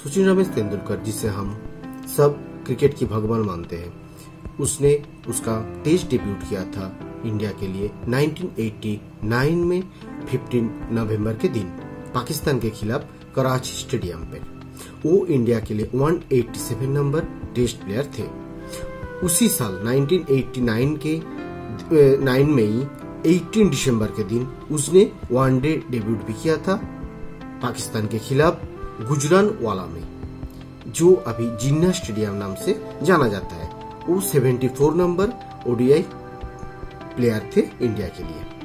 सचिन रमेश तेंदुलकर, जिसे हम सब क्रिकेट की भगवान मानते हैं। उसने उसका टेस्ट डेब्यूट किया था इंडिया के लिए 1989 में 15 नवंबर के दिन, पाकिस्तान के खिलाफ कराची स्टेडियम पर वो इंडिया के लिए 187 नंबर टेस्ट प्लेयर थे। उसी साल 1989 के नाइन में ही 18 दिसंबर के दिन उसने वनडे डेब्यूट भी किया था। पाकिस्तान के खिलाफ गुजरान वाला में, जो अभी जिन्ना स्टेडियम नाम से जाना जाता है। वो 74 नंबर ओडीआई प्लेयर थे इंडिया के लिए।